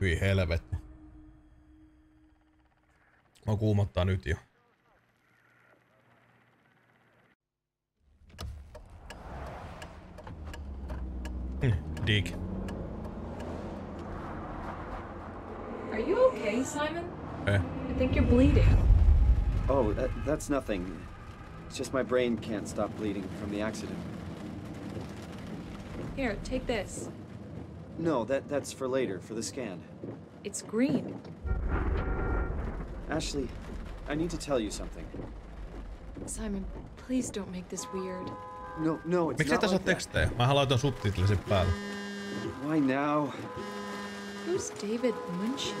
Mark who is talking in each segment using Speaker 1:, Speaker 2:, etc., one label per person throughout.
Speaker 1: Hyi helvetti. Mä kuumottaa nyt jo. Hm, Dig.
Speaker 2: Are you okay, Simon?
Speaker 1: Eh.
Speaker 2: I think you're bleeding.
Speaker 3: Oh, that, that's nothing. It's just my brain can't stop bleeding from the accident.
Speaker 2: Here, take this.
Speaker 3: No, that that's for later, for the scan.
Speaker 2: It's green.
Speaker 3: Ashley, I need to tell you something.
Speaker 2: Simon, please don't make this weird.
Speaker 3: No, no, it's
Speaker 1: Miksi
Speaker 3: not
Speaker 1: et saa
Speaker 3: like
Speaker 1: tekstejä? Mä laitan subtitlesit päälle.
Speaker 3: Why now?
Speaker 2: Who's David Munchie?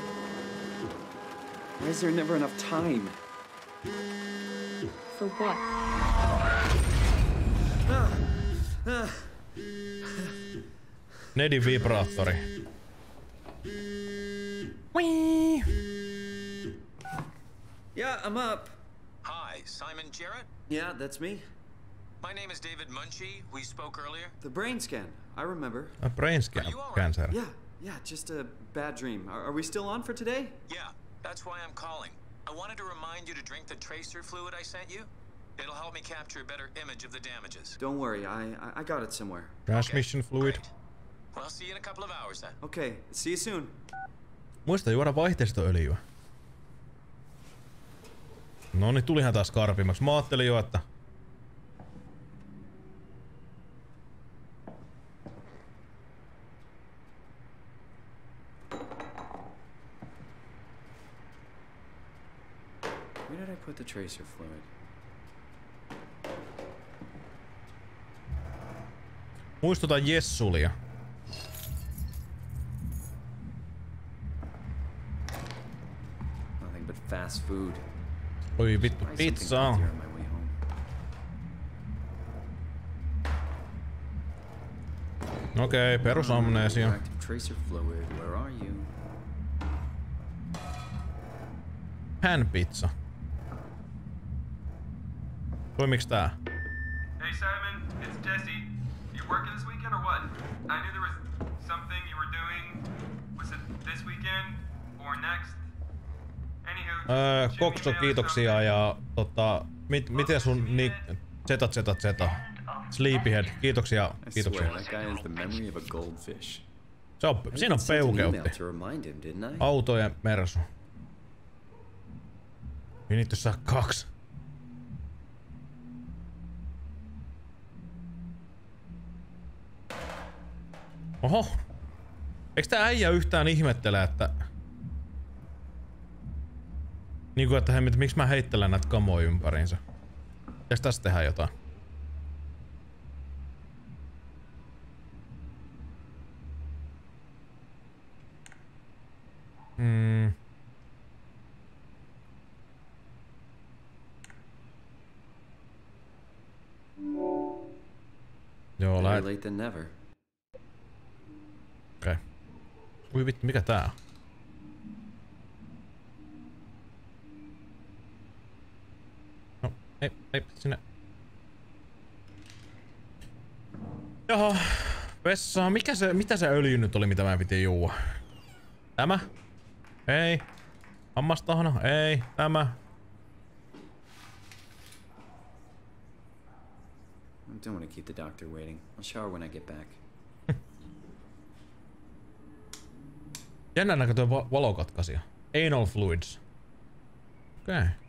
Speaker 3: Why is there never enough time?
Speaker 2: For what? Ah, ah.
Speaker 1: Nedin vibraattori.
Speaker 3: Yeah, I'm up.
Speaker 4: Hi, Simon Jarrett.
Speaker 3: Yeah, that's me.
Speaker 4: My name is David Munchie. We spoke earlier.
Speaker 3: The brain scan. I remember.
Speaker 1: A brain scan
Speaker 4: Are you all right?
Speaker 1: cancer.
Speaker 3: Yeah, yeah, just a bad dream. Are, are we still on for today?
Speaker 4: Yeah, that's why I'm calling. I wanted to remind you to drink the tracer fluid I sent you. It'll help me capture a better image of the damages.
Speaker 3: Don't worry, I I, I got it somewhere.
Speaker 1: Transmission fluid.
Speaker 4: Great. Well, I'll see you in a couple of hours then.
Speaker 3: Okay, see you soon.
Speaker 1: Muista juoda vaihteistoöljyä. No niin, tulihan taas karpimmaksi. Mä ajattelin jo, että...
Speaker 3: Where did I put the tracer fluid?
Speaker 1: Muistuta Jessulia.
Speaker 3: Fast food.
Speaker 1: Oi vittu, pizza. Okei, okay, perusamnesia. Pan pizza. Toimiks tää?
Speaker 5: Hey Simon, it's Jesse. You working this weekend or what? I knew there was something you were doing. Was it this weekend or next? Anywho,
Speaker 1: Öö, Kokso, kiitoksia ja tota, mit, miten sun ni... Zeta, zeta, zeta. Sleepyhead, kiitoksia, kiitoksia. Se on, siinä on peukeutti.
Speaker 3: to remind him, didn't I?
Speaker 1: Auto ja Mersu. To suck kaksi. Oho. Eiks tää äijä yhtään ihmettele, että... Niinku, että hei, miksi mä heittelen näitä kamoja ympäriinsä? Pitäis tässä tehdä jotain? Hmm. Joo, lähet... Okei. Okay. Ui vittu, mikä tää on? Ei, ei, sinne. Jaha, vessa. Mikä se, mitä se öljy nyt oli, mitä mä piti juua? Tämä? Ei. Hammastahna? Ei. Tämä.
Speaker 3: I don't want to keep the doctor waiting. I'll shower when I get back.
Speaker 1: Jännän näköinen va valokatkaisija. Anal fluids. Okei. Okay.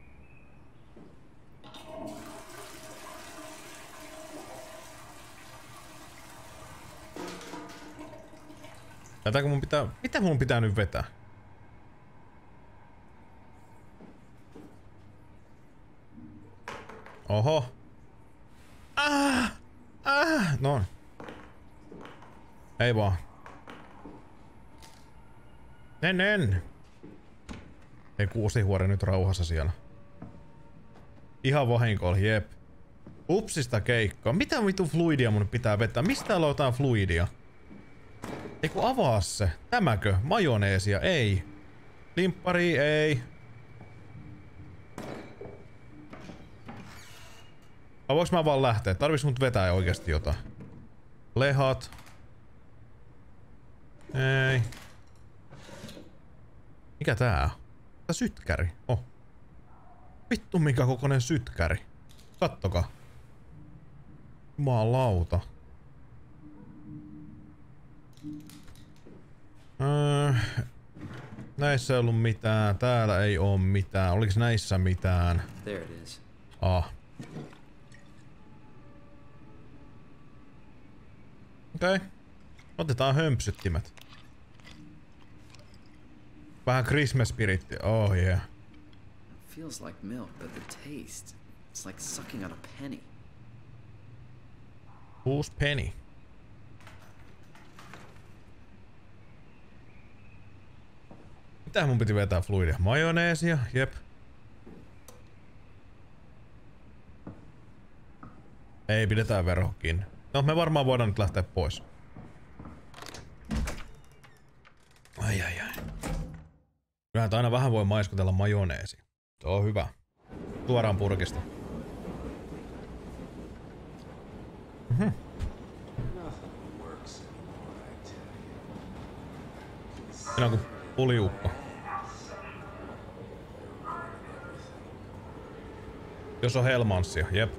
Speaker 1: Tätäkö mun pitää... Mitä mun pitää nyt vetää? Oho. Ah! Ah! No. Ei vaan. En, en. Ei kuusihuori nyt rauhassa siellä. Ihan vahinko oli, jep. Upsista keikkaa. Mitä vitu fluidia mun pitää vetää? Mistä täällä on jotain fluidia? Ei kun avaa se. Tämäkö? Majoneesia? Ei. Limppari? Ei. Vai voinko mä vaan lähteä? Tarviks mut vetää oikeasti jotain? Lehat. Ei. Mikä tää on? Tää sytkäri. Oh. Vittu mikä kokoinen sytkäri. Kattokaa. Jumalauta. Öö, näissä ei ollut mitään. Täällä ei oo mitään. Oliks näissä mitään?
Speaker 3: There it is.
Speaker 1: Ah. Okei. Okay. Otetaan hömpsyttimet. Vähän Christmas spiritti. Oh yeah.
Speaker 3: Feels like milk, but the taste, it's like sucking on a penny.
Speaker 1: Who's Penny? Mitä mun piti vetää fluidia? Majoneesia? Jep. Ei, pidetään verhokin. No, me varmaan voidaan nyt lähteä pois. Ai ai ai. Kyllähän aina vähän voi maiskutella majoneesi. Se on hyvä. Tuoraan purkista. Siinä on kuin puliukko. Jos on Helmanssia, jep.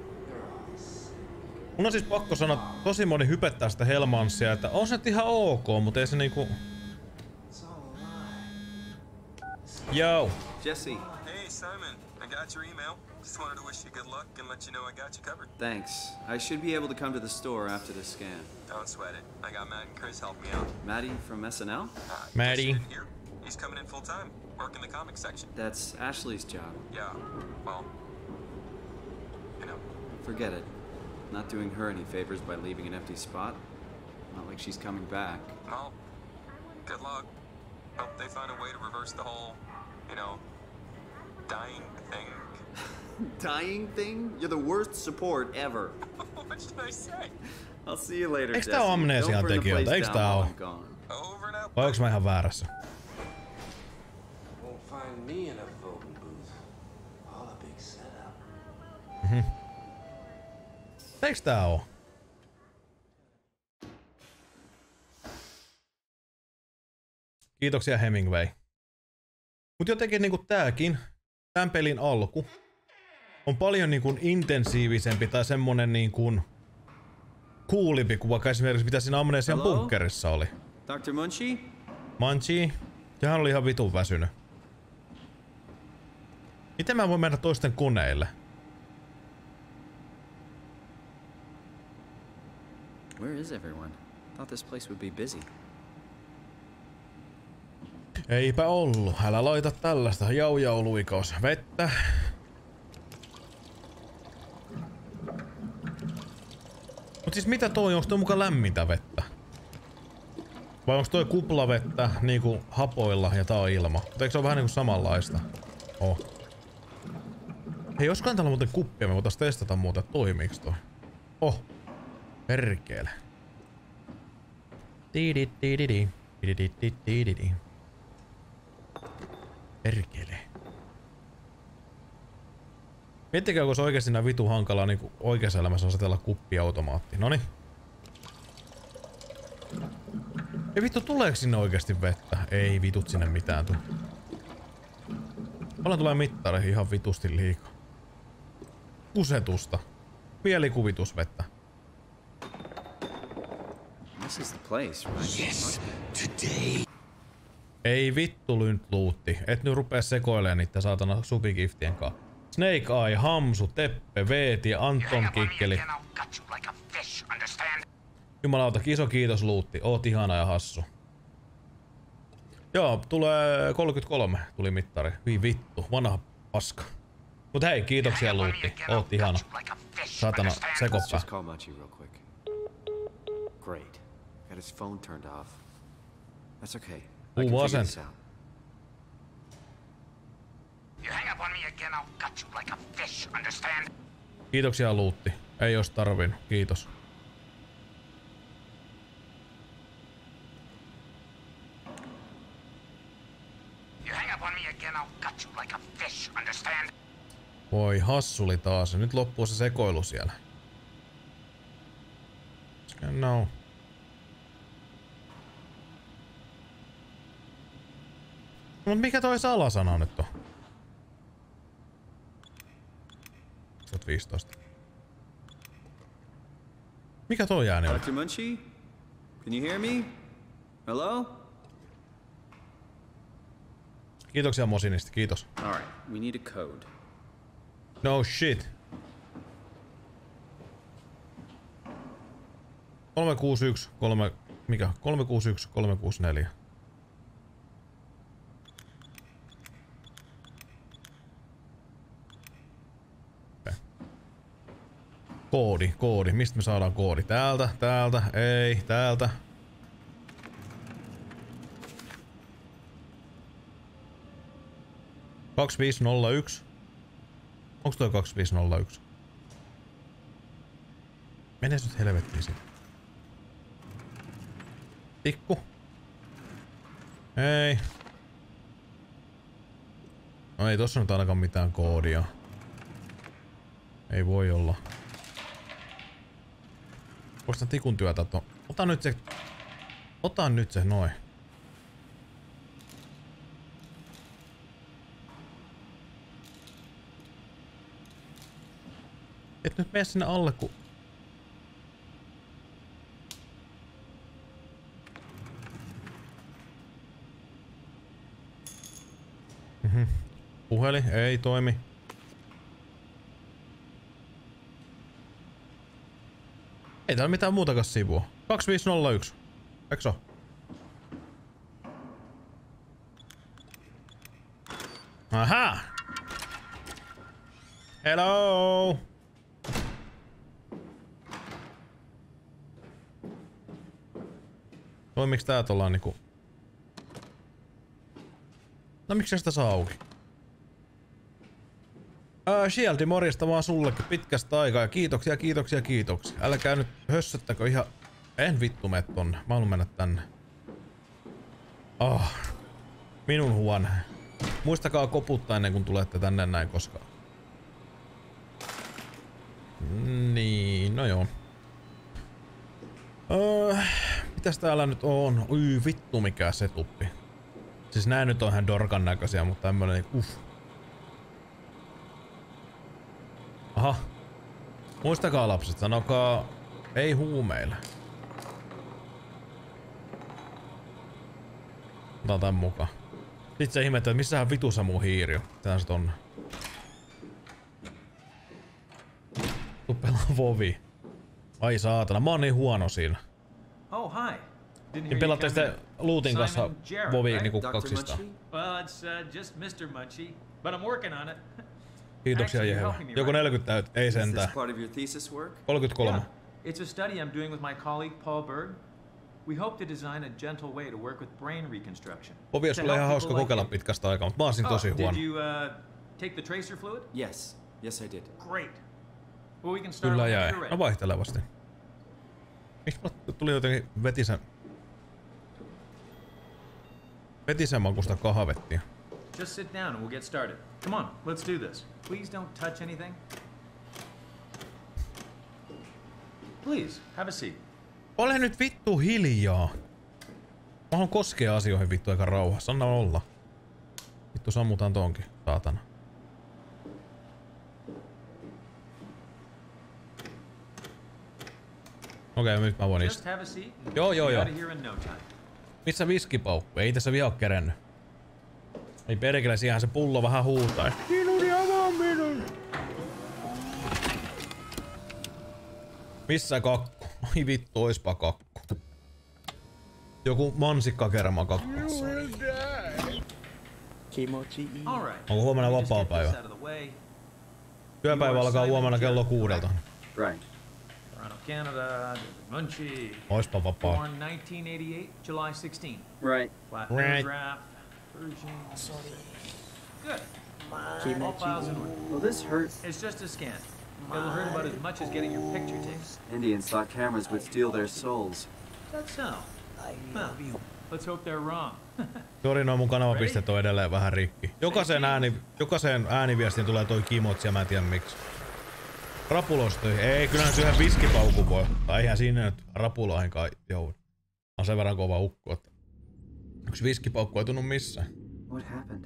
Speaker 1: Mun on siis pakko sanoa, tosi moni hypettää sitä Helmanssia, että on se nyt ihan ok, mutta ei se niinku... Yo!
Speaker 3: Jesse,
Speaker 5: Hey, Simon. I got your email. Just wanted to wish you good luck and let you know I got you covered.
Speaker 3: thanks. I should be able to come to the store after the scan.
Speaker 5: Don't sweat it. I got Matt and Chris help me out.
Speaker 3: Maddie from SNL?
Speaker 5: Uh,
Speaker 1: Maddie.
Speaker 5: guess you didn't hear? He's coming in full time, working the comics section.
Speaker 3: That's Ashley's job.
Speaker 5: Yeah, well, you know,
Speaker 3: Forget it. Not doing her any favors by leaving an empty spot. Not like she's coming back.
Speaker 5: well, good luck. Hope they find a way to reverse the whole, you know, dying thing.
Speaker 3: Dying thing? You're the worst support ever.
Speaker 5: what should I say?
Speaker 3: I'll see you later,
Speaker 1: Eiks
Speaker 3: Jesse.
Speaker 1: tää oo amnesian
Speaker 3: Don't burn the
Speaker 1: tekijöiltä?
Speaker 3: place
Speaker 1: Eiks
Speaker 3: down
Speaker 1: tää
Speaker 3: while
Speaker 1: oo?
Speaker 3: I'm gone.
Speaker 5: Over and out.
Speaker 1: Vai onks mä ihan väärässä?
Speaker 6: Won't
Speaker 1: Eiks tää oo? Kiitoksia Hemingway. Mut jotenkin niinku tääkin, tämän pelin alku, on paljon niinku intensiivisempi tai semmonen niinku kuulimpi kuin vaikka esimerkiksi mitä siinä Amnesian
Speaker 3: Hello?
Speaker 1: bunkkerissa oli.
Speaker 3: Dr. Munchie?
Speaker 1: Manchi, sehän oli ihan vitun väsynyt. Miten mä voin mennä toisten koneille?
Speaker 3: Where is everyone? Thought this place would be busy.
Speaker 1: Eipä ollu. Älä laita tällaista. Jau jau luikaus. Vettä. Mut siis mitä toi? Onks toi muka lämmintä vettä? Vai onks toi kuplavettä niinku hapoilla ja tää on ilma? Mutta eikö se ole vähän niinku samanlaista? Oh. Hei, joskaan täällä muuten kuppia, me voitais testata muuten, että toimiiks toi. Oh. Perkele. Tiidi tiidi tiidi tiidi tiidi Perkele. Miettikää, kun se oikeesti nää vitu hankalaa niin oikeassa elämässä asetella kuppiautomaatti. Noni. Ei vittu, tuleeko sinne oikeasti vettä? Ei vitut sinne mitään tuu. Paljon tulee mittareihin ihan vitusti liikaa. Kusetusta. Mielikuvitusvettä.
Speaker 3: This is the place, right? Yes.
Speaker 1: Ei vittu luutti. Et nyt rupee sekoilemaan niitä saatana supigiftien kanssa. Snake Eye, Hamsu, Teppe, Veeti, Anton Kikkeli. Jumalauta, iso kiitos luutti. Oot ihana ja hassu. Joo, tulee 33 tuli mittari. Vii vittu, vanha paska. Mut hei, kiitoksia luutti. Oot ihana. Saatana, sekoppa.
Speaker 3: Great. His phone turned off. That's okay. I
Speaker 1: Who
Speaker 3: can figure
Speaker 1: wasn't?
Speaker 3: this out.
Speaker 7: You hang up on me again, I'll gut you like a fish, understand?
Speaker 1: Kiitoksia luutti. Ei os tarvinnut. Kiitos.
Speaker 7: You hang up on me again, I'll gut you like a fish, understand?
Speaker 1: Voi hassuli taas. Nyt loppuu se sekoilu siellä. No. Mut mikä toi salasana nyt on? Sä oot 15. Mikä toi ääni on?
Speaker 3: Dr. Munchie? Can you hear me? Hello?
Speaker 1: Kiitoksia Mosinista, kiitos.
Speaker 3: Alright, we need a code.
Speaker 1: No shit. 361, 3, mikä? 361, 364. Koodi, koodi. Mistä me saadaan koodi? Täältä, täältä, ei, täältä. Kaksi viisi nolla yksi. Onks toi 2501? Mene nyt helvettiin siitä. Tikku. Ei. No ei tossa nyt ainakaan mitään koodia. Ei voi olla. Tän tikun työtä to... Ota nyt se... Ota nyt se noin. Et nyt mene sinne alle, kun... Mhm. Puhelin ei toimi. Ei täällä mitään muutakaan sivua. 2501. Eikö se? Aha! Hello! Toimiks tää ollaan niinku... No miksi sitä saa auki? Ää, Shieldi, morjesta vaan sullekin pitkästä aikaa kiitoksia, kiitoksia, kiitoksia. Älkää nyt hössöttäkö ihan... En vittu mene tonne. Mä haluan mennä tänne. Oh. Minun huone. Muistakaa koputtaa ennen kuin tulette tänne näin, koska... Niin, no joo. Öö, mitäs täällä nyt on? Ui vittu mikä setuppi. Siis nää nyt on ihan dorkan näköisiä, mutta tämmönen niinku uff. Aha. Muistakaa lapset, sanokaa ei huumeille. Otan tän mukaan. Sitten se ihmettä, että missähän vitussa muu hiiri on. Tää sit on. Tuu pelaa Vovi. Ai saatana, mä oon niin huono siinä.
Speaker 5: Oh, hi.
Speaker 1: Niin pelaatte sitten Lootin kanssa Vovi niinku.
Speaker 3: Munchie?
Speaker 5: Well, it's uh, just Mr. Munchie, but I'm working on it.
Speaker 1: Kiitoksia Jehova. Joku
Speaker 5: right?
Speaker 1: 40 täyt, ei sentään.
Speaker 3: part of your thesis work?
Speaker 1: 33.
Speaker 5: Yeah. It's a study I'm doing with my colleague Paul Berg. We hope to design a gentle way to work with brain reconstruction.
Speaker 1: Vovi olisi ihan hauska kokeilla pitkästä aikaa, mutta mä oon siinä
Speaker 5: Oh,
Speaker 1: tosi huono.
Speaker 5: Did you uh, take the tracer fluid?
Speaker 3: Yes. Yes, I did.
Speaker 5: Great. Well, we can start
Speaker 1: Kyllä jäi. No vaihtelevasti. Miksi tuli jotenkin vetisen... Vetisen makusta kahvettia.
Speaker 5: Just sit down and we'll get started. Come on, let's do this. Please don't touch anything. Please, have a seat.
Speaker 1: Ole nyt vittu hiljaa. Mä haluan koskea asioihin vittu aika rauhassa. Anna olla. Vittu sammutaan tonkin, saatana. Okei, okay, nyt mä voin istua. Joo, joo, joo.
Speaker 5: No.
Speaker 1: Missä viskipaukku? Ei tässä vielä oo kerennyt. Ei perkele, siihen se pullo vähän huutaa. Minun avaa minun. Missä kakku? Ai vittu, oispa kakku. Joku mansikkakerma kakku. Onko huomenna vapaa päivä? Työpäivä alkaa huomenna kello kuudelta.
Speaker 3: Right.
Speaker 5: Canada, Munchie.
Speaker 1: Oispa vapaa.
Speaker 5: Born 1988, July 16.
Speaker 3: Right.
Speaker 5: Flat
Speaker 1: Right.
Speaker 5: Paragraph. Version. Good. All files in order.
Speaker 3: Well, this hurts.
Speaker 5: It's just a scan. It'll hurt about as much as getting your picture taken.
Speaker 3: Indians thought cameras would steal their souls.
Speaker 5: That's so. Well, let's hope they're wrong.
Speaker 1: Sori, noin mun kanavapistet on edelleen vähän rikki. Jokaiseen, ääni, jokaiseen ääniviestiin tulee toi kimotsi ja mä en tiedä miksi. Rapulosta. Ei, kyllä nyt yhden viskipaukun voi. Tai eihän siinä nyt rapuloihinkaan joudu. On sen verran kova ukko, että yksi viskipaukku ei tunnu missään.
Speaker 3: What happened?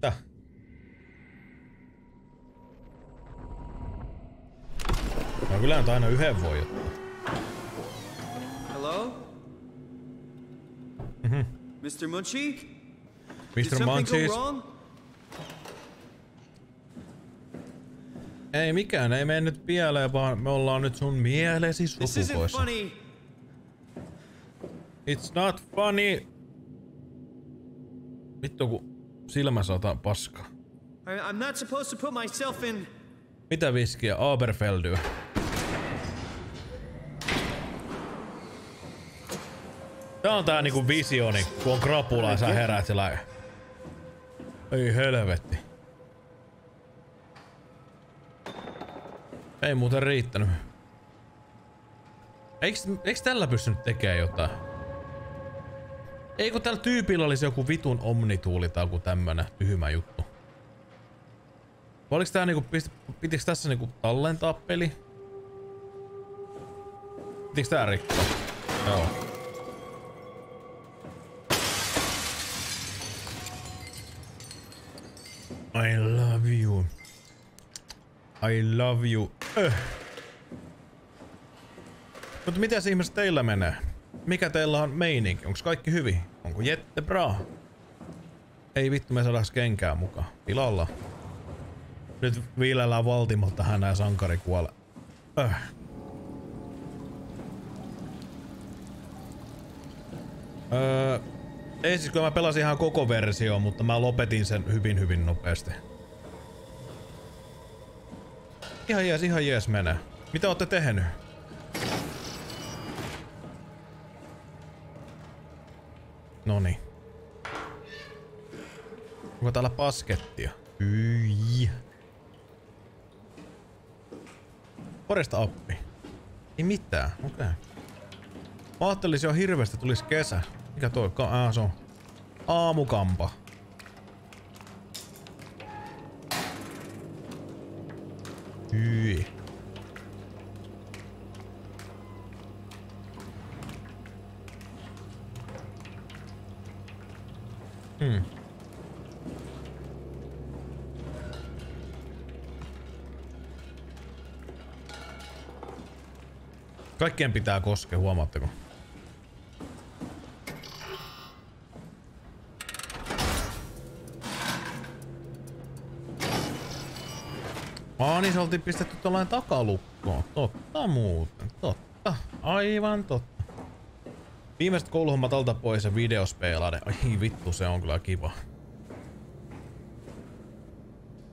Speaker 1: Tää. No kyllä nyt aina yhden voi ottaa.
Speaker 3: Hello? Mr. Munchie?
Speaker 1: Mr. Munchies. Ei mikään, ei mene nyt pieleen, vaan me ollaan nyt sun mielesi
Speaker 3: This isn't
Speaker 1: sukupoissa.
Speaker 3: funny.
Speaker 1: It's not funny. Vittu kun silmä sataa paskaa.
Speaker 3: I'm not supposed to put myself in.
Speaker 1: Mitä viskiä? Aberfeldyä. Tää on tää niinku visioni, kun on krapula ja sä heräät sillä Ei helvetti. Ei muuten riittänyt. Eiks, eiks tällä pystynyt tekemään jotain? Eikö tällä tyypillä olisi joku vitun omnituuli tai joku tämmönen tyhmä juttu? Vai Oliks tää niinku, pist, pitikö tässä niinku tallentaa peli? Pitikö tää rikkoa? Joo. I love you. I love you. Öh. Mutta mitä ihmiset teillä menee? Mikä teillä on meininki? Onko kaikki hyvin? Onko jette bra? Ei vittu me saadaanko kenkää mukaan. Pilalla. Nyt viilellään Valtimolta hän ja sankari kuolee. Öh. Öö, ei siis kun mä pelasin ihan koko versio, mutta mä lopetin sen hyvin hyvin nopeasti. Ihan jees, ihan jees menee. Mitä ootte tehnyt? Noni. Onko täällä paskettia? Hyi. Foresta appi. Ei mitään, okei. Okay. Mä ajattelin jo hirveästi tulisi kesä. Mikä toi? Ka ää, se on aamukampa. Hyi. Hmm. Kaikkien pitää koskea, huomaatteko? Aa, niin se oltiin pistetty tuollainen takalukkoon. Totta muuten, totta. Aivan totta. Viimeiset kouluhommat alta pois ja videospelade. Ai vittu, se on kyllä kiva.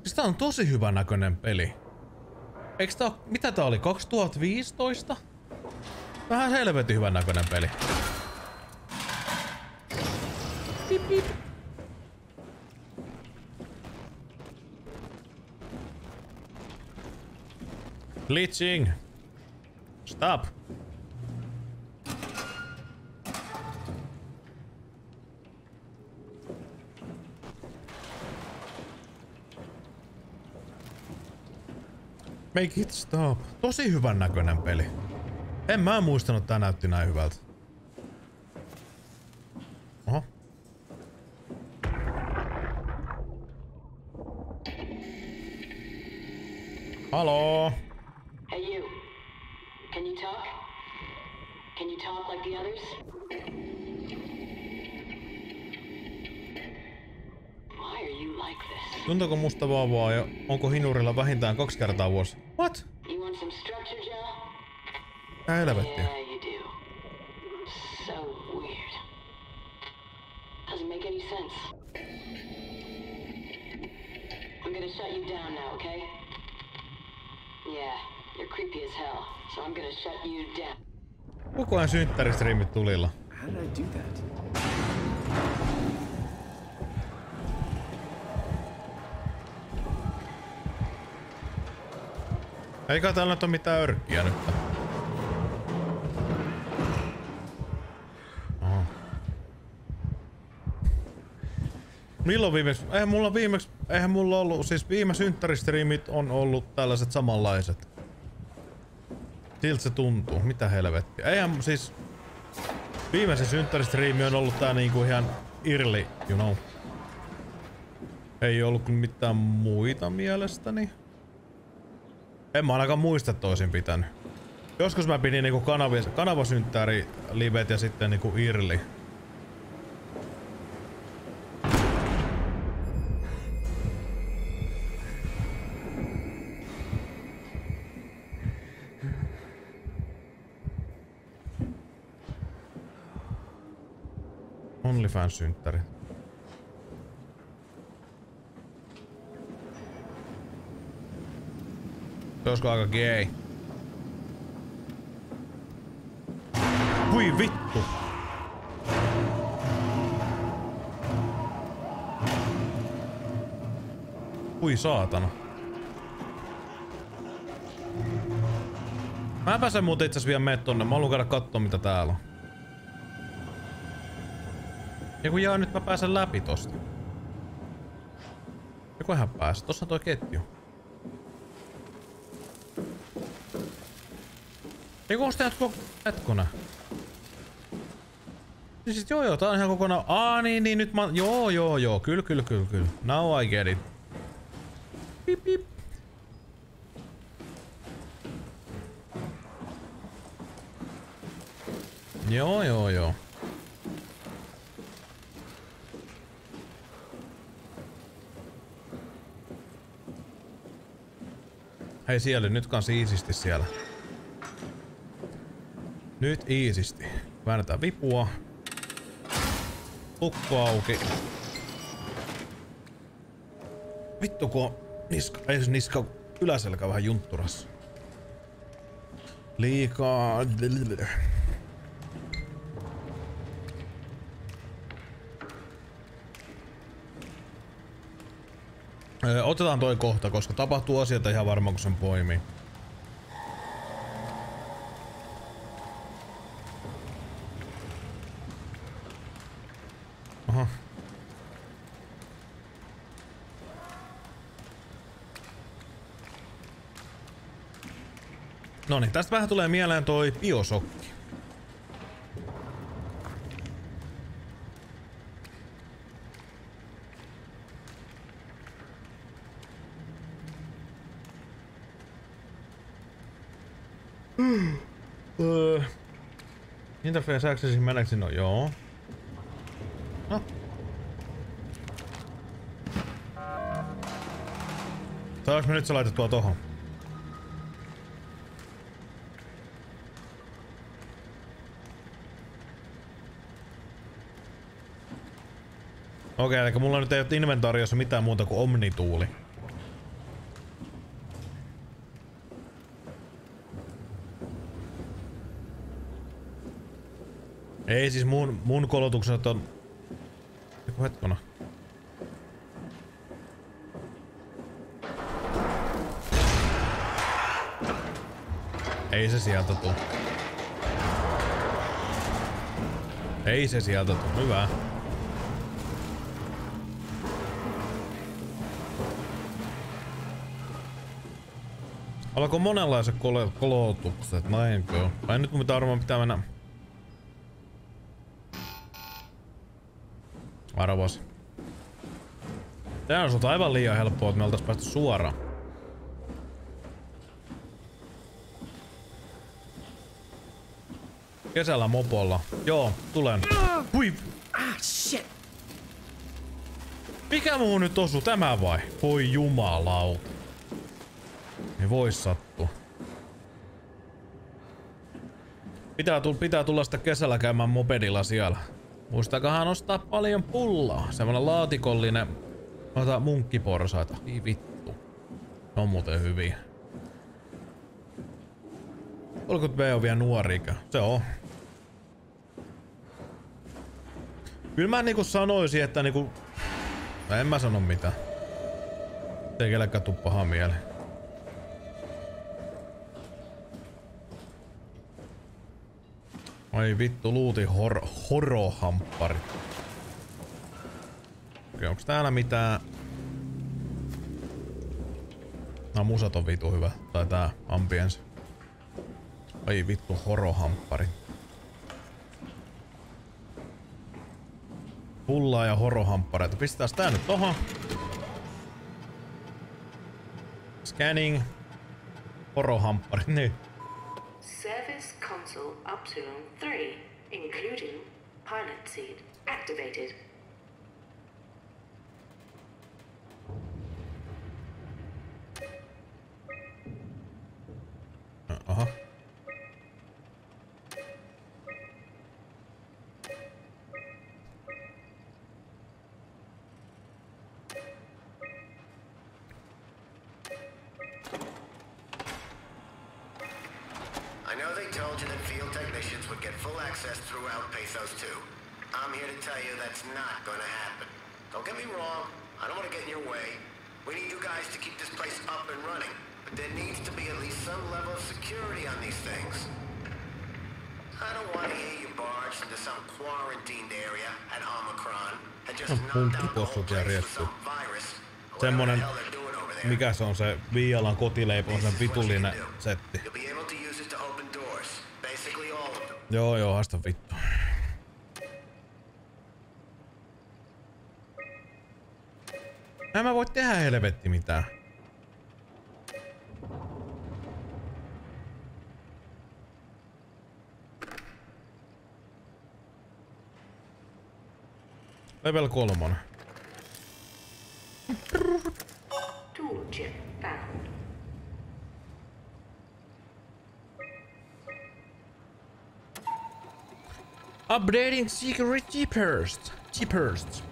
Speaker 1: Siis tää on tosi hyvän näköinen peli. Eiks tää mitä tää oli, 2015? Vähän helvetin hyvän näköinen peli. Pip, pip. Glitching. Stop. Make it stop. Tosi hyvän näköinen peli. En mä muistanut, että tää näytti näin hyvältä. Oho. Haloo.
Speaker 8: Hey, you. Can you talk? Can you talk like the others? Why are you like this?
Speaker 1: Tuntuuko musta vauvaa ja onko hinurilla vähintään kaksi kertaa vuosi?
Speaker 8: Any sense. I'm gonna shut you down now, okay? Yeah, you're creepy as hell, so I'm gonna shut you down.
Speaker 1: Koko ajan synttäristriimit tulilla.
Speaker 3: How did I do that?
Speaker 1: Eikä täällä nyt ole mitään örkkiä nyt. Milloin viimeksi? Eihän mulla viimeksi, eihän mulla ollut, siis viime synttäristriimit on ollut tällaiset samanlaiset. Siltä se tuntuu, mitä helvettiä. Eihän siis, viimeisen synttäristriimi on ollut tää niinku ihan irli, you know. Ei ollut mitään muita mielestäni. En mä ainakaan muista toisin pitänyt. Joskus mä pidin niinku kanavasynttäri livet ja sitten niinku irli. OnlyFans-synttäri. Se olisiko aika gay? Hui vittu! Hui saatana. Mä pääsen muuten itse asiassa vielä mene tonne. Mä haluan käydä kattoo mitä täällä on. Kun jaa nyt mä pääsen läpi tosta. Joku ihan pääsi. Tossa toi ketju. Ei kun sitä koko hetkona. Siis joo joo, tää on ihan kokonaan... Aa niin niin nyt mä... Joo joo joo, kyllä kyllä kyllä kyllä. Now I get it. Pip pip. Joo joo joo. Hei siellä, nyt kans iisisti siellä. Nyt iisisti. Väännetään vipua. Lukko auki. Vittu kun on niska, ei se niska, yläselkä vähän juntturassa. Liikaa. Otetaan toi kohta, koska tapahtuu asioita ihan varmaan kun sen poimii. Aha. No niin, tästä vähän tulee mieleen toi biosokki. Öö. Interface Accessin meneksi, no joo. No. Saanko me nyt se laitettua tohon? Okei, eli mulla nyt ei ole inventaariossa mitään muuta kuin omnituuli. Ei siis mun, mun kolotukset on... Joku hetkona. Ei se sieltä tuu. Ei se sieltä tuu. Hyvä. Alkoi monenlaiset kol kolotukset, näinkö? Vai nyt mun pitää varmaan pitää mennä... Arvos. Tää on ollut aivan liian helppoa, että me oltais päästy suoraan. Kesällä mopolla. Joo, tulen. Hui!
Speaker 9: Ah, shit.
Speaker 1: Mikä muu nyt osu? Tämä vai? Voi jumalauta. Ei voi sattua. Pitää, tulla, pitää tulla sitä kesällä käymään mopedilla siellä. Muistakahan ostaa paljon pullaa. Semmonen laatikollinen. Ota munkkiporsaita. Ei vittu. Ne on muuten hyviä. 30B on vielä nuorikä. Se on. Kyllä mä niinku sanoisin, että niinku... En mä sano mitään. Ei kellekään tuu paha mieleen. Ai vittu, luuti hor horohamppari. Okei, onks täällä mitään... No musat on vitu hyvä. Tai tää ambience. Ai vittu, horohamppari. Pullaa ja horohamppareita. Pistetään tää nyt tohon. Scanning. Porohamppari, niin.
Speaker 9: Service console Upsilon 3, including pilot seat, activated.
Speaker 1: Aha.
Speaker 10: Told you that field technicians would get full access throughout Pathos 2. I'm here to tell you that's not gonna happen. Don't get me wrong, I don't want to get in your way. We need you guys to keep this place up and running, but there needs to be at least some level of security on these things. I don't want to hear you barged into some quarantined area at Omicron and just knocked out the whole place with some virus. or whatever the
Speaker 1: Semmonen,
Speaker 10: hell they're doing over there.
Speaker 1: mikä se on se Viialan kotileipä, on
Speaker 10: This
Speaker 1: se
Speaker 10: is what you
Speaker 1: vitullinen setti. Joo joo, haista vittu. En mä voi tehdä helvetti mitään. Level kolmonen.
Speaker 9: Tool chip found.
Speaker 1: Updating security burst. Burst.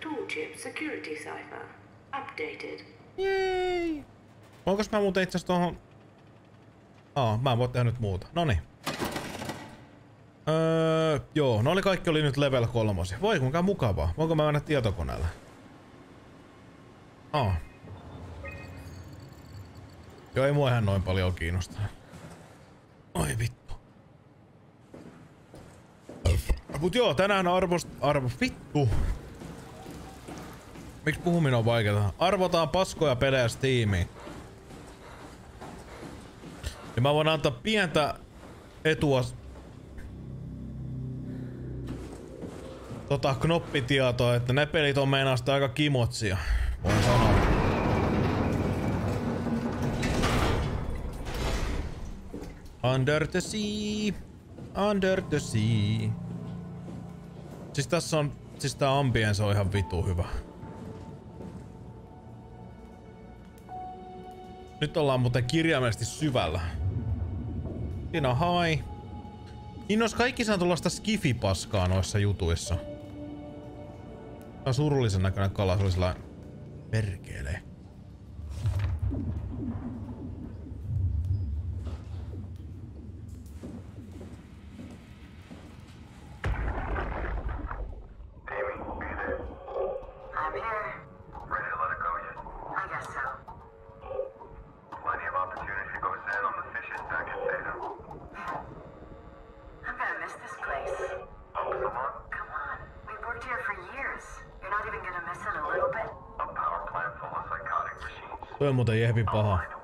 Speaker 9: Tool chip security cipher. Updated.
Speaker 1: Jei. Voinkos mä muuten itse asiassa tohon... Aa, mä en voi tehdä nyt muuta. Noni. Öö, joo, no oli kaikki oli nyt level kolmosi. Voi kuinka mukavaa. Voinko mä mennä tietokoneelle? Aa. Joo, ei mua ihan noin paljon kiinnosta. Oi vittu. Mut joo, tänään arvost... Arvo... Vittu. Miksi puhuminen on vaikeaa? Arvotaan paskoja pelejä Steamiin. Ja mä voin antaa pientä etua tota knoppitietoa, että ne pelit on meinasta aika kimotsia. Voin sanoa. Under the sea. Under the sea. Siis tässä on, siis tää ambience on ihan vitu hyvä. Nyt ollaan muuten kirjaimellisesti syvällä. Siinä on hai. Niin olisi kaikki saa tuollaista skifipaskaa noissa jutuissa. Tää on surullisen näköinen kala, se oli sellainen... Perkele.
Speaker 11: I'm here.
Speaker 5: Ready to let it go yet?
Speaker 11: I guess so.
Speaker 5: Plenty of opportunity to go zen on the fishes back in Theta.
Speaker 11: I'm gonna miss this place.
Speaker 5: Upsilon?
Speaker 11: Come on. We've worked here for years. You're not even gonna miss it a little bit?
Speaker 5: A power plant full of psychotic machines.
Speaker 1: Toi on muuten jehvi paha.
Speaker 11: That's cold, man. It's not Upsilon's fault it got swarmed.
Speaker 5: Whatever. Seal that thing and get back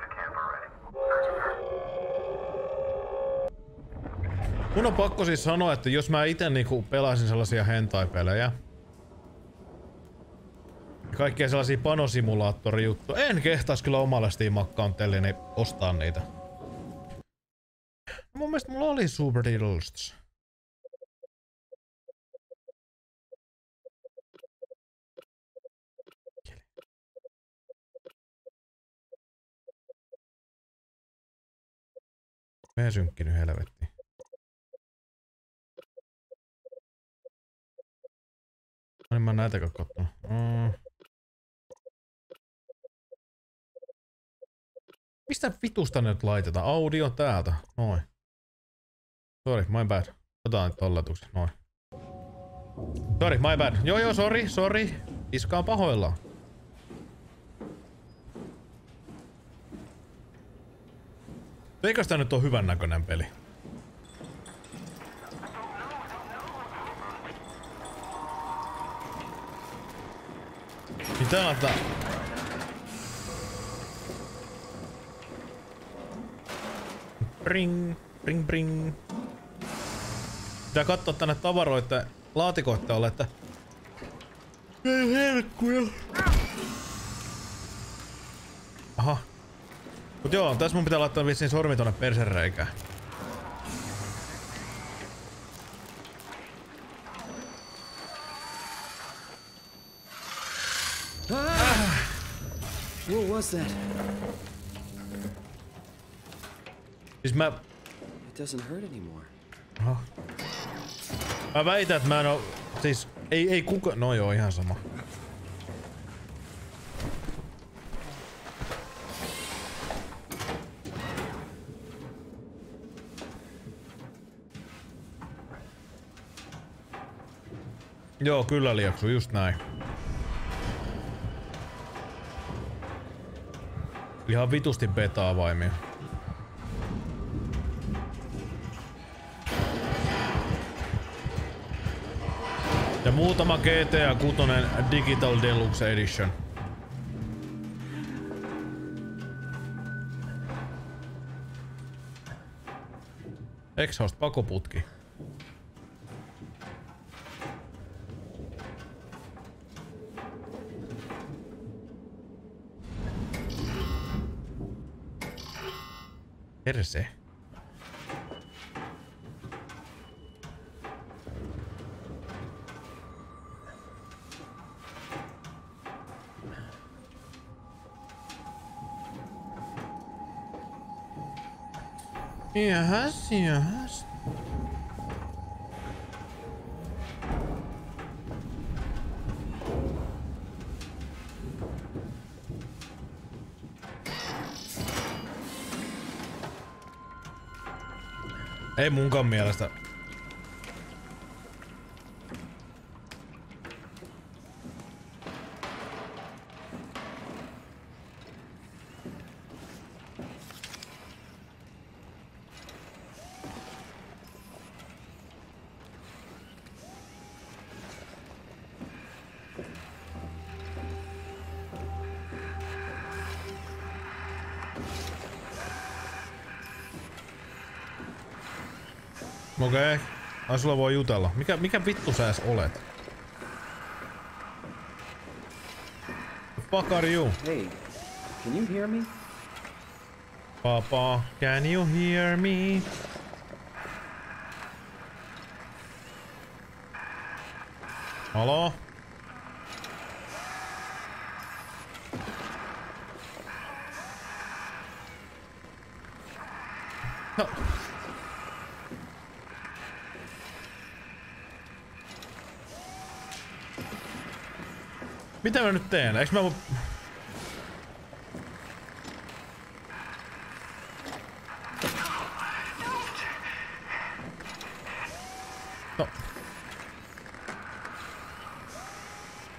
Speaker 5: to camp already.
Speaker 11: Roger that.
Speaker 1: Mun on pakko siis sanoa, että jos mä itse niinku pelaisin sellaisia hentai-pelejä, kaikkia sellaisia panosimulaattorijuttuja, en kehtais kyllä omalle Steam-accountilleni ostaa niitä. Mun mielestä mulla oli Super Diddles. Mä synkkinyt helvetti. No niin mä näitäkään kattonut. Mm. Mistä vitusta nyt laitetaan? Audio täältä. Noin. Sorry, my bad. Otetaan nyt talletuksen. Noin. Sorry, my bad. Joo joo, sorry, sorry. Iska on pahoillaan. Eikö tää nyt on hyvän näköinen peli? Tää on tää... Bring, bring, bring. Pitää katsoa tänne tavaroita laatikoitte että... Ei herkkuja. Aha. Mut joo, tässä mun pitää laittaa vissiin sormi tonne persereikään.
Speaker 3: What was that?
Speaker 1: Siis mä...
Speaker 3: It doesn't hurt anymore.
Speaker 1: Aha. Mä väitän, että mä en oo... Siis ei, ei kuka... No joo, ihan sama. Joo, kyllä lieksu, just näin. Ihan vitusti beta-avaimia. Ja muutama GTA 6 Digital Deluxe Edition. Exhaust pakoputki. Jahas, jahas. Ei munkaan mielestä. Okei. Okay. Ai sulla voi jutella. Mikä, mikä vittu sä edes olet? The fuck are you?
Speaker 3: Hey, can you hear me?
Speaker 1: Papa, can you hear me? Halo? No. Mitä mä nyt teen? Eiks mä vo... No.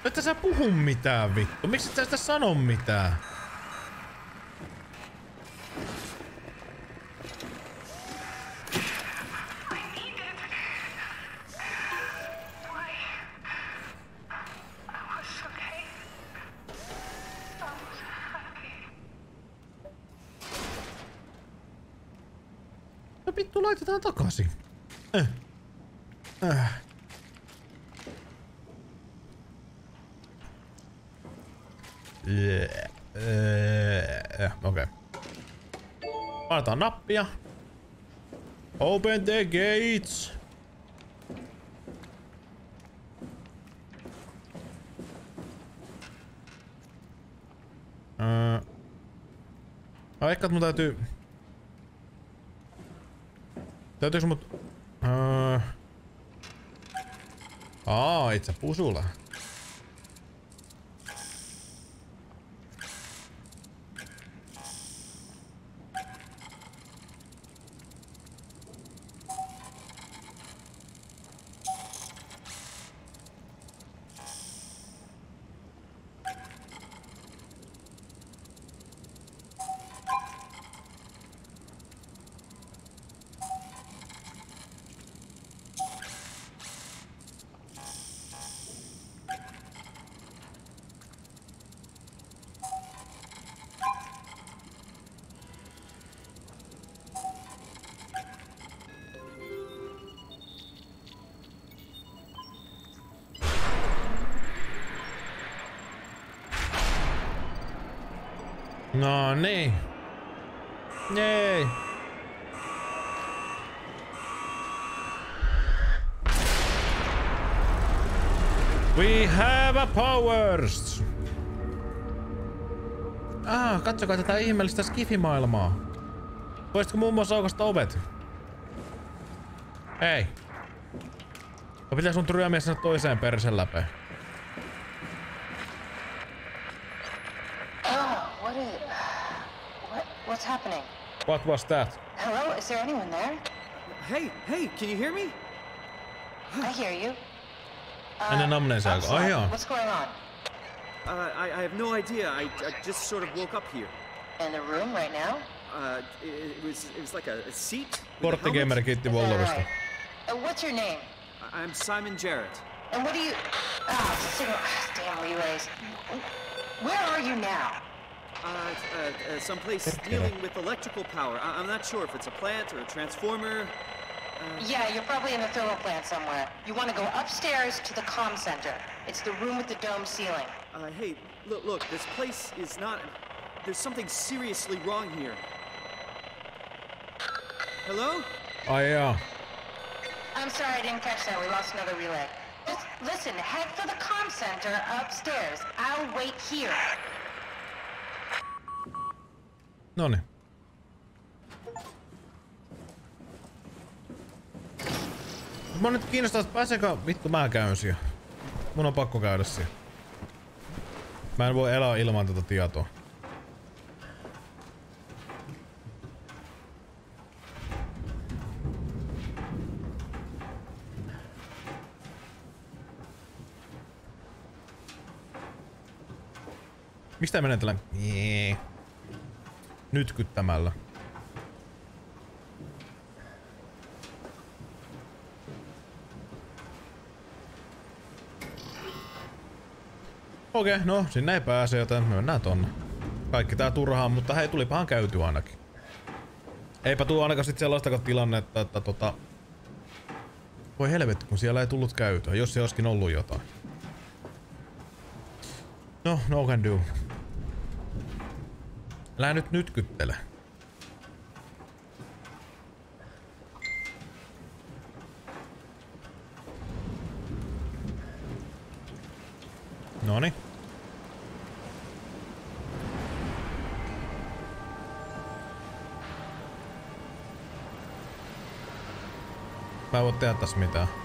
Speaker 1: Et sä puhu mitään vittu. Miksi et sä sitä sano mitään? Laitetaan takaisin. Äh. Äh. Yeah. Äh. Okei. Okay. Painetaan nappia. Open the gates. Öö. No ehkä mun täytyy... Täytyykö mut... Öö... Aa, itse pusula. Katsokaa tätä ihmeellistä skifimaailmaa. Voisitko muun muassa aukasta ovet? Hei. Mä pitää sun ryömiä sinne toiseen persen läpeen.
Speaker 12: Oh, what is... What, what's happening?
Speaker 1: What was that?
Speaker 12: Hello, is there anyone there?
Speaker 3: Hey, hey, can you hear me?
Speaker 12: I hear you.
Speaker 1: Hänen amneensa alkoi. Ai joo.
Speaker 12: What's going on?
Speaker 3: Uh, I, I have no idea. I, I just sort of woke up here.
Speaker 12: In the room right now?
Speaker 3: Uh, it, it was it was like a, a seat. with a helmet.
Speaker 1: Korttigameri kiitti
Speaker 12: Is that right? Uh, what's your name?
Speaker 3: I- I'm Simon Jarrett.
Speaker 12: And what do you... Ah, signal... Damn relays. Where are you now?
Speaker 3: Uh, uh, uh, someplace dealing with electrical power. I, I'm not sure if it's a plant or a transformer.
Speaker 12: Yeah, you're probably in the thermal plant somewhere. You want to go upstairs to the comm center. It's the room with the dome ceiling.
Speaker 3: Uh, hey, look, look, this place is not. There's something seriously wrong here. Hello?
Speaker 1: Ai jaa.
Speaker 12: I'm sorry I didn't catch that. We lost another relay. Just listen, head for the comm center upstairs. I'll wait here.
Speaker 1: Noni. Mä nyt kiinnostaa, että pääseekö vittu mä käyn siellä. Mun on pakko käydä siellä. Mä en voi elää ilman tätä tietoa. Mistä menetellään? Jee. Nytkyttämällä. Okei, no sinne ei pääse, joten mennään tonne. Kaikki tää turhaa, mutta hei, tulipahan käyty ainakin. Eipä tuu ainakaan sit sellaistakaan tilannetta, että tota... Voi helvetti, kun siellä ei tullut käytyä, jos se olisikin ollut jotain. No, no can do. Älä nyt nytkyttele. Noni. Mä en voi tehdä tässä mitään.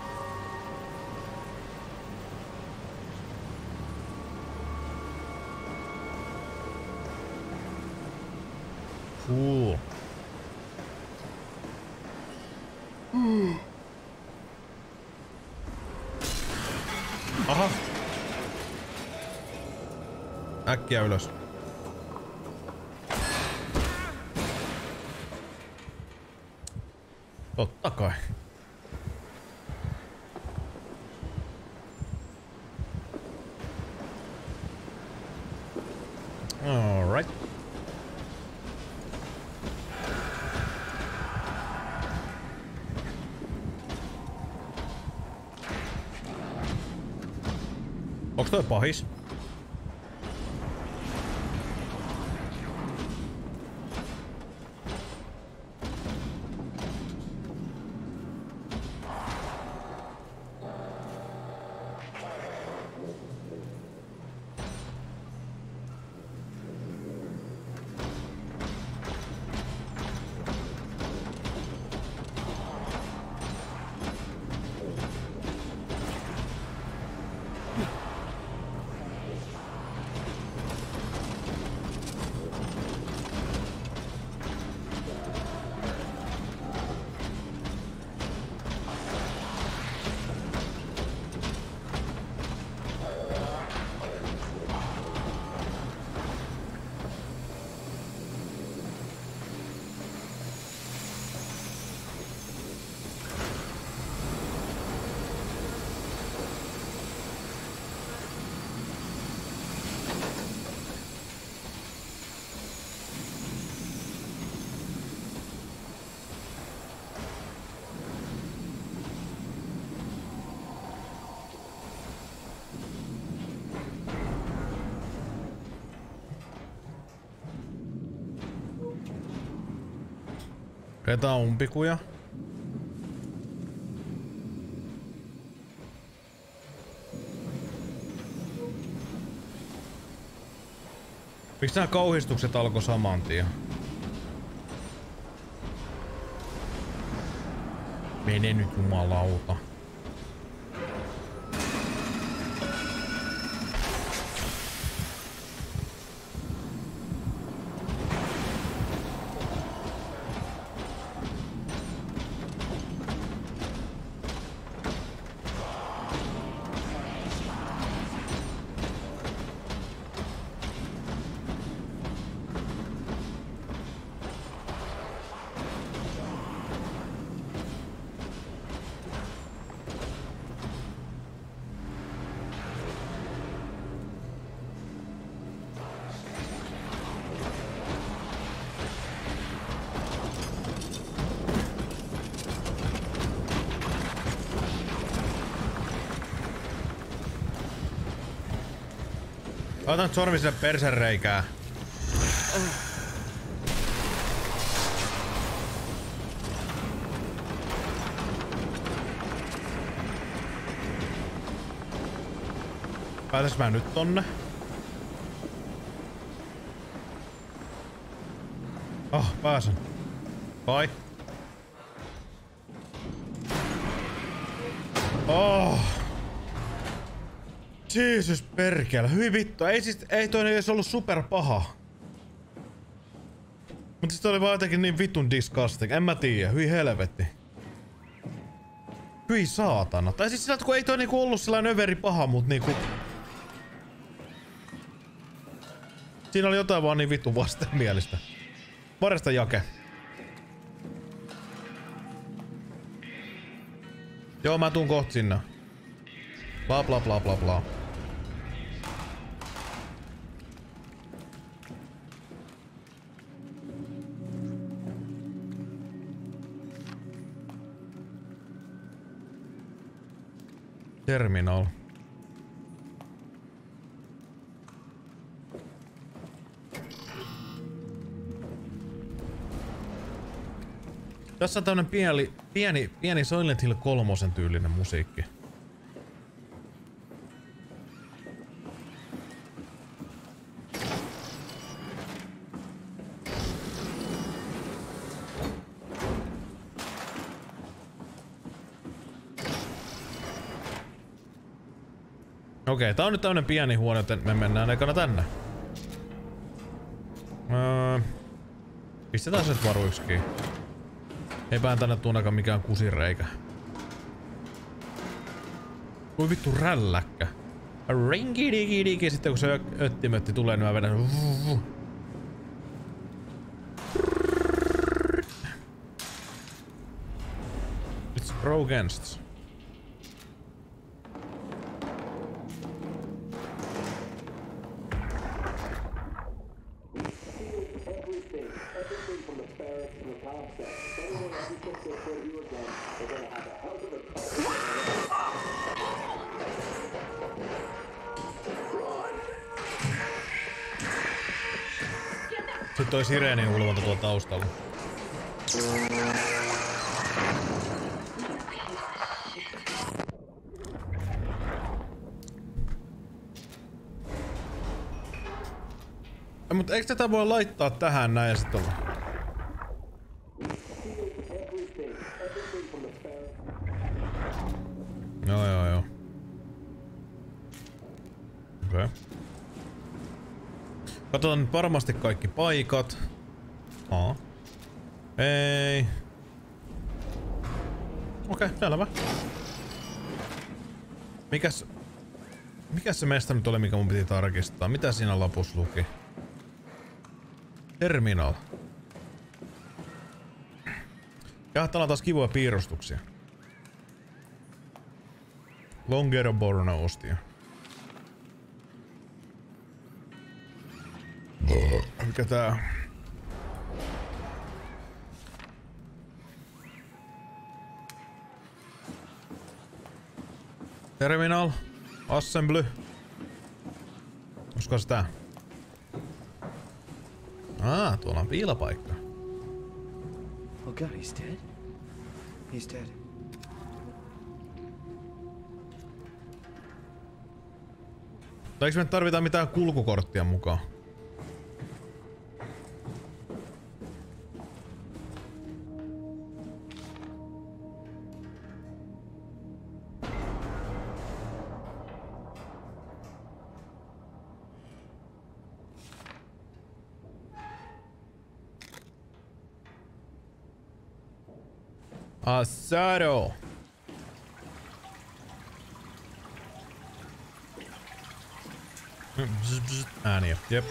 Speaker 1: Äkkiä ylös. Totta kai. Alright. Onks toi pahis? On umpikuja? Miksi nämä kauhistukset alkoi saman tien? Mene nyt jumalauta. Otan sormi sinne persereikää. Päätäs mä nyt tonne? Oh, pääsen. Vai? Jeesus perkele, hyvin vittu. Ei siis, ei toi edes ollut super paha. Mutta toi oli vaan jotenkin niin vitun disgusting. En mä tiedä, hyi helvetti. Hyi saatana. Tai siis sillä, kun ei toi niinku ollut sellainen överi paha, mut niinku... Siinä oli jotain vaan niin vittu vastenmielistä. Varesta jake. Joo, mä tuun kohta sinne. Bla bla bla bla bla. Terminal. Tässä on tämmönen pieni, pieni, pieni Silent Hill 3 tyylinen musiikki. Okei, tää on nyt tämmönen pieni huone, joten me mennään ekana tänne. Öö, pistetään se nyt varuiksikin. Eipään tänne tuunnakaan mikään kusireikä. Kui vittu rälläkkä. Ringidikidiki, sitten kun se öttimötti tulee, niin mä vedän... It's pro against. Sitten toi sireeni ulvonta tuolla taustalla. Mutta eikö tätä voi laittaa tähän näin ja sitten? Joo, joo, joo. Okei. Okay. Katsotaan varmasti kaikki paikat. Aa. Ei. Okei, okay, selvä. Mikäs... Mikäs se mesta nyt oli, mikä mun piti tarkistaa? Mitä siinä lapussa luki? Terminal. Ja täällä on taas kivoja piirustuksia. Longero Borno ostia. Mikä tää? Terminal. Assembly. Olisiko sitä? Aa, tuolla on piilapaikka.
Speaker 3: Oh god, he's dead? He's dead.
Speaker 1: Tai eikö me tarvita mitään kulkukorttia mukaan? Bzz, bzz, ääniä, jep.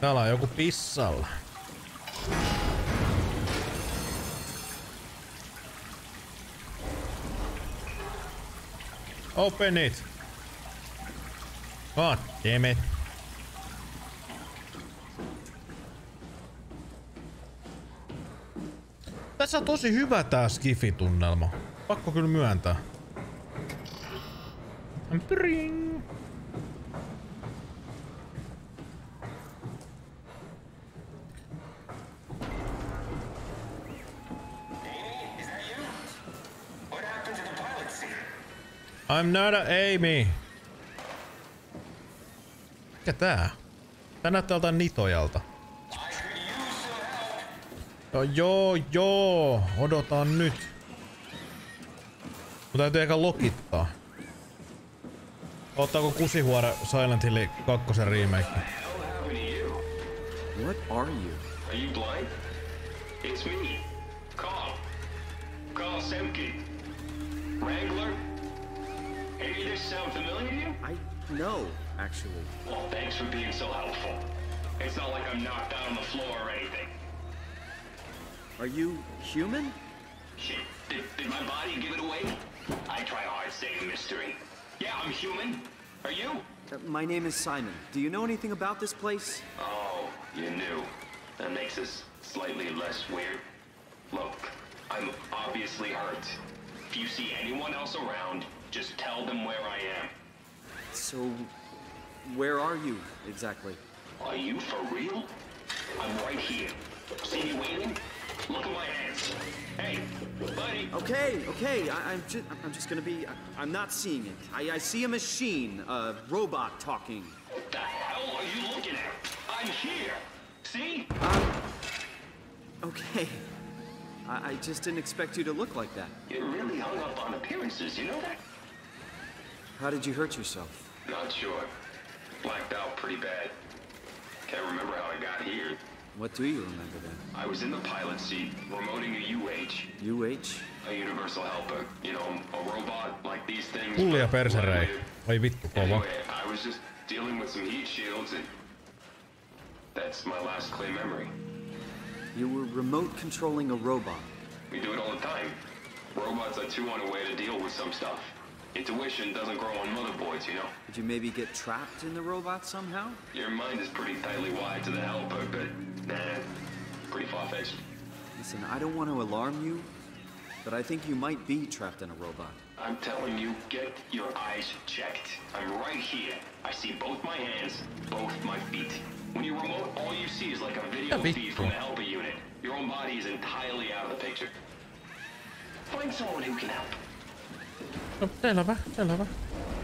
Speaker 1: Täällä on joku pissalla. Open it. God damn it. Tässä on tosi hyvä tää skifi-tunnelma. Pakko kyllä myöntää. Pring. I'm not a Amy. Mikä tää? Tää näyttää nitojalta. No joo, joo. Odotan nyt. Mun täytyy ehkä lokittaa. Ottaako Kusihuore Silent Hill 2 remake?
Speaker 3: What are you?
Speaker 13: Are you blind? It's me. Carl. Carl Semke. Wrangler? Any of this sound familiar to you?
Speaker 3: I know, actually.
Speaker 13: Well, thanks for being so helpful. It's not like I'm knocked out on the floor or anything.
Speaker 3: Are you human?
Speaker 13: Shit, did, did my body give it away? I try hard staying mystery. Yeah, I'm human. Are you?
Speaker 3: Uh, my name is Simon. Do you know anything about this place?
Speaker 13: Oh, you knew. That makes us slightly less weird. Look, I'm obviously hurt. If you see anyone else around, just tell them where I am.
Speaker 3: So, where are you exactly?
Speaker 13: Are you for real? I'm right here. See me waiting? Look at my hands. Hey, buddy.
Speaker 3: Okay, okay. I, I'm just, I'm just gonna be. I, am not seeing it. I, I see a machine, a robot talking.
Speaker 13: What the hell are you looking at? I'm here. See?
Speaker 3: Um. Okay. I, I just didn't expect you to look like that.
Speaker 13: You're really hung up on appearances, you know that?
Speaker 3: How did you hurt yourself?
Speaker 13: Not sure. Blacked out pretty bad. Can't remember how I got here.
Speaker 3: What do you remember then?
Speaker 13: I was in the pilot seat, remoting a UH.
Speaker 3: UH?
Speaker 13: A universal helper. You know, a robot like these things.
Speaker 1: Pullia perserei. Vai vittu kova.
Speaker 13: Anyway, I was just dealing with some heat shields and that's my last clear memory.
Speaker 3: You were remote controlling a robot.
Speaker 13: We do it all the time. Robots are too on a way to deal with some stuff. Intuition doesn't grow on motherboards, you know?
Speaker 3: Did you maybe get trapped in the robot somehow?
Speaker 13: Your mind is pretty tightly wired to the helper, but nah, pretty far-fetched.
Speaker 3: Listen, I don't want to alarm you, but I think you might be trapped in a robot.
Speaker 13: I'm telling you, get your eyes checked. I'm right here. I see both my hands, both my feet. When you remote, all you see is like a video feed from the helper unit. Your own body is entirely out of the picture. Find someone who can help.
Speaker 1: No, selvä, selvä.
Speaker 3: I'm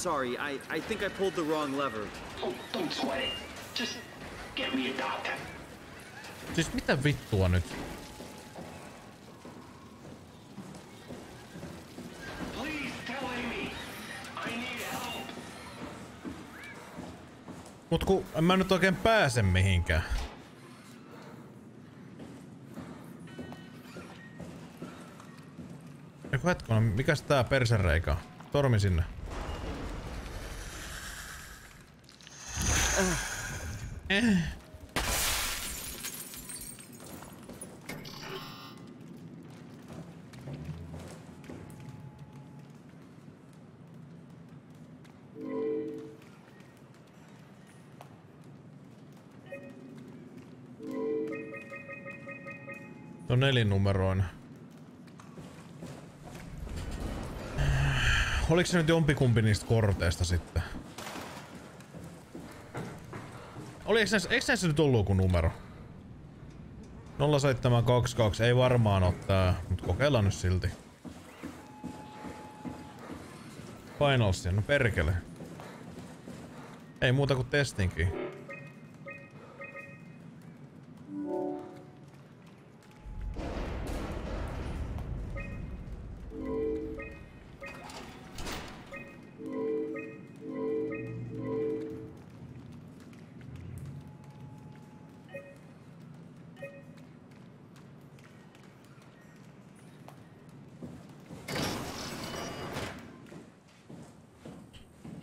Speaker 3: sorry, I, I think I pulled the wrong lever.
Speaker 13: Oh, don't sweat it. Just get me a doctor.
Speaker 1: Siis mitä vittua nyt?
Speaker 13: Please tell Amy. I need help.
Speaker 1: Mut ku en mä nyt oikein pääse mihinkään. Eiku hetkona, mikäs tää persereikä on? Tormi sinne. No nelinumeroinen. Oliko se nyt jompikumpi niistä korteista sitten? Oli, eikö näissä, eikö näissä nyt ollut joku numero? 0722 ei varmaan oo tää, mut kokeillaan nyt silti. Finalsia, no perkele. Ei muuta kuin testinkin.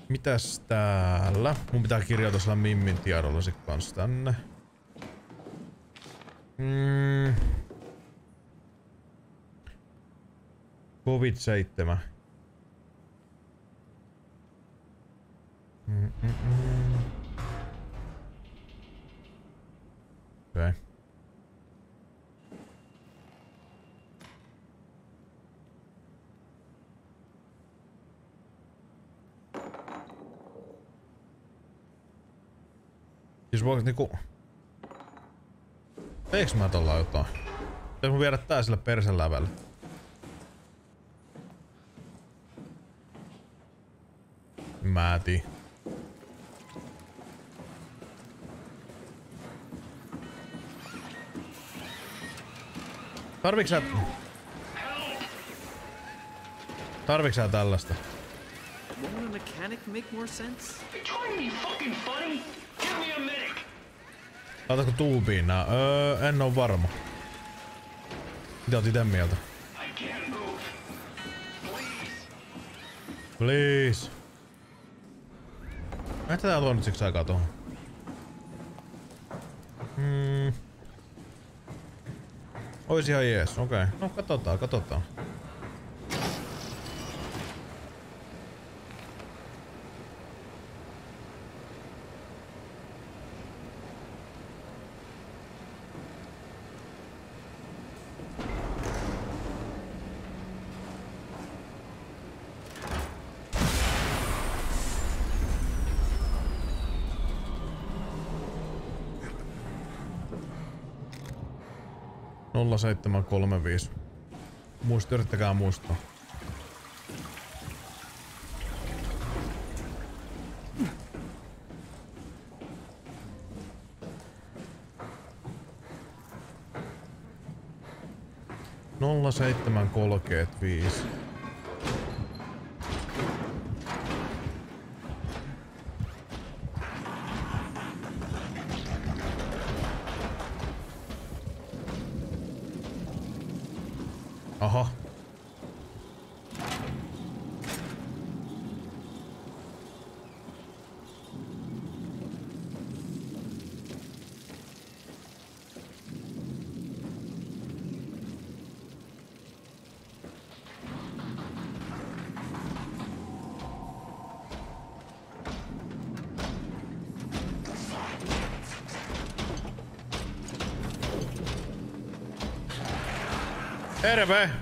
Speaker 1: Mitäs täällä? Mun pitää kirjata sillä Mimmin tiedolla sit kans tänne. Mm. Covid-7. Niinku... Teeks mä tolla jotain? Pitäis mun viedä tää sille perselävälle? Mä tii. Tarviks sä... Tarviks sä tällaista?
Speaker 3: Won't a mechanic make more sense?
Speaker 13: Trying to be fucking funny? Give me a medic!
Speaker 1: Laitatko tuubiin nää? Öö, en oo varma. Mitä oot ite mieltä? Please. Mä tää tuonut siksi aikaa tohon. Hmm. Ois ihan jees, okei. Okay. No katsotaan, katsotaan. Nolla seitsemän kolme viisi. Muista, yrittäkää muistaa. Nolla seitsemän kolkeet viisi. Never.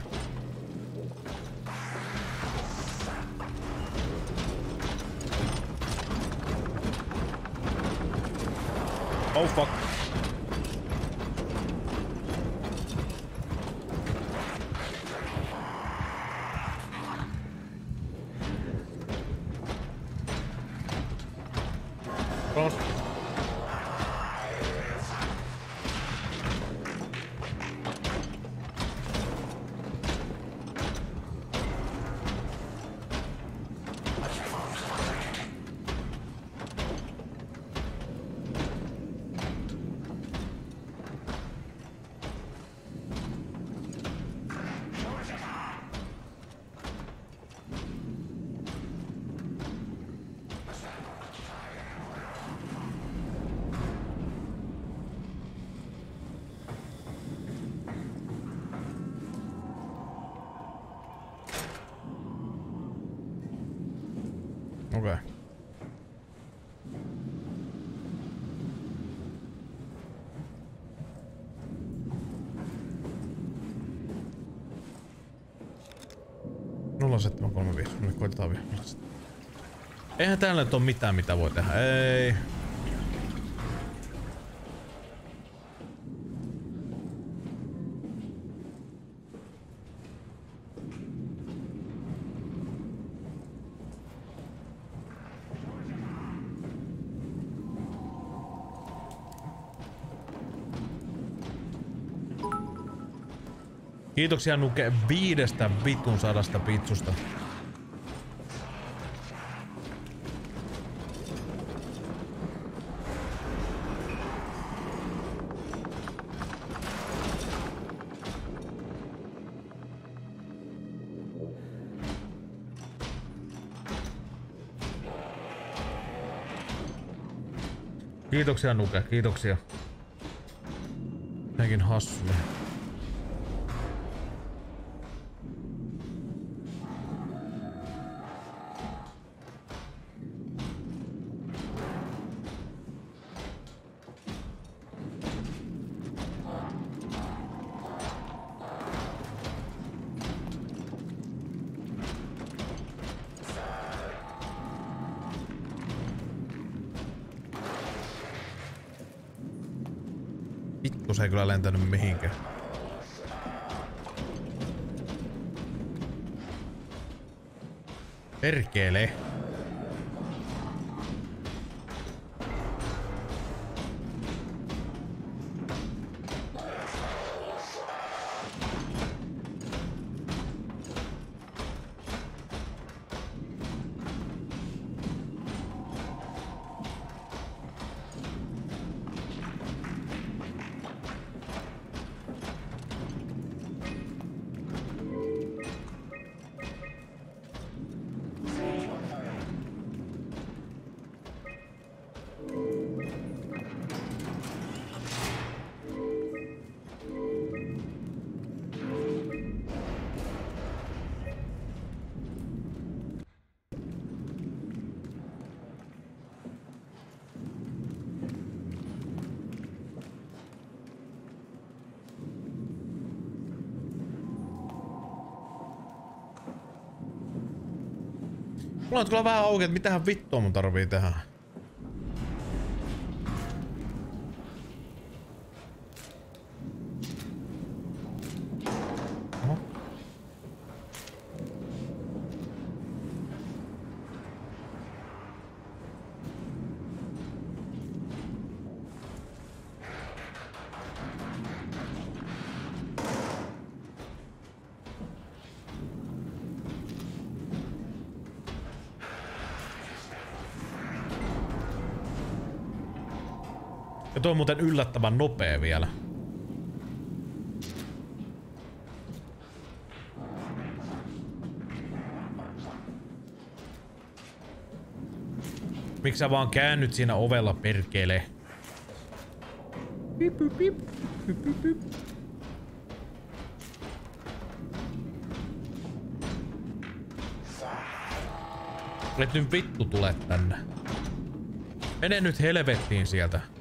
Speaker 1: Okei. Okay. Nolla seitsemän kolme viisi. Nyt koitetaan vielä. Eihän täällä nyt ole mitään mitä voi tehdä. Ei. Kiitoksia Nuke viidestä vitun sadasta pitsusta. Kiitoksia Nuke, kiitoksia. Näkin hassuja. Ei kyllä lentänyt mihinkään. Perkele. Mulla on kyllä vähän auki, että mitähän vittua mun tarvii tehdä. Toi on muuten yllättävän nopea vielä. Miksi sä vaan käännyt siinä ovella perkele? Pip, pip, pip, pip, pip. Et nyt vittu tule tänne. Mene nyt helvettiin sieltä.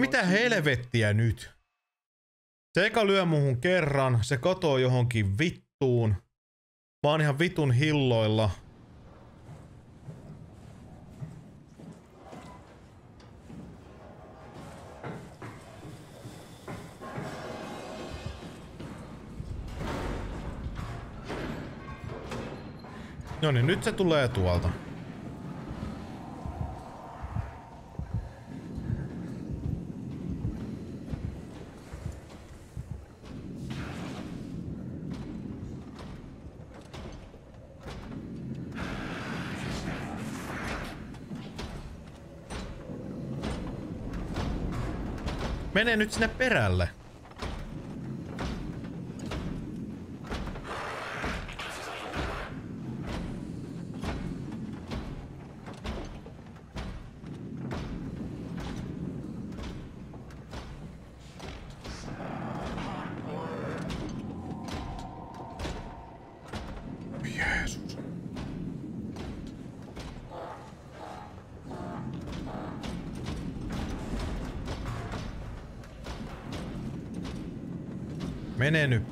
Speaker 1: Mitä helvettiä nyt? Se eka lyö muhun kerran, se katoo johonkin vittuun. Mä oon ihan vitun hilloilla. No niin, nyt se tulee tuolta. Mene nyt sinne perälle.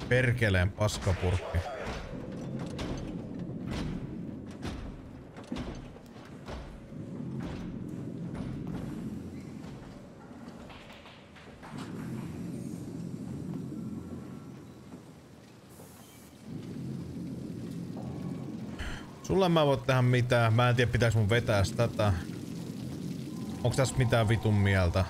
Speaker 1: Perkeleen paskapurkki. Sulle mä voin tehdä mitään. Mä en tiedä pitääks mun vetää tätä. Onks tässä mitään vitun mieltä?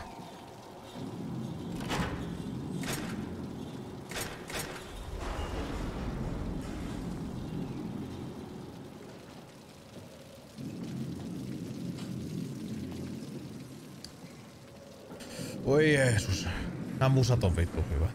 Speaker 1: Musat on vittu hyvä.